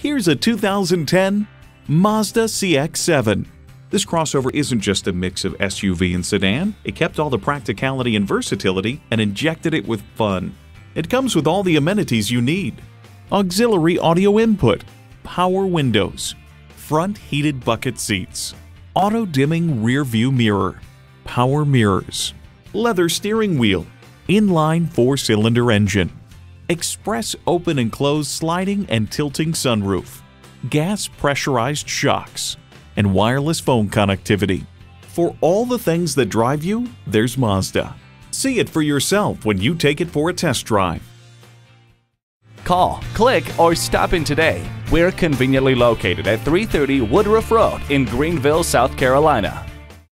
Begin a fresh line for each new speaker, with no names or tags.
Here's a 2010 Mazda CX-7. This crossover isn't just a mix of SUV and sedan. It kept all the practicality and versatility and injected it with fun. It comes with all the amenities you need. Auxiliary audio input, power windows, front heated bucket seats, auto dimming rear view mirror, power mirrors, leather steering wheel, inline four cylinder engine, express open and close sliding and tilting sunroof, gas pressurized shocks, and wireless phone connectivity. For all the things that drive you, there's Mazda. See it for yourself when you take it for a test drive.
Call, click, or stop in today. We're conveniently located at 330 Woodruff Road in Greenville, South Carolina.